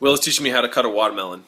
Will is teaching me how to cut a watermelon.